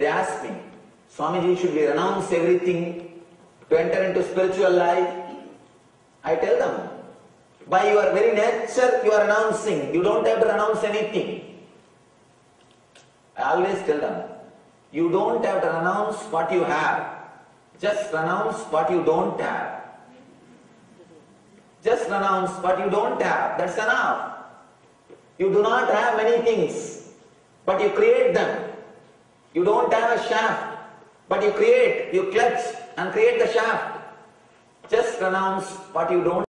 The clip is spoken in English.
grasping. Swamiji, should we renounce everything to enter into spiritual life? I tell them, by your very nature you are renouncing. You don't have to renounce anything. I always tell them, you don't have to renounce what you have. Just renounce what you don't have. Just renounce what you don't have. That's enough. You do not have many things, but you create them. You don't have a shaft, but you create, you clutch and create the shaft. Just renounce what you don't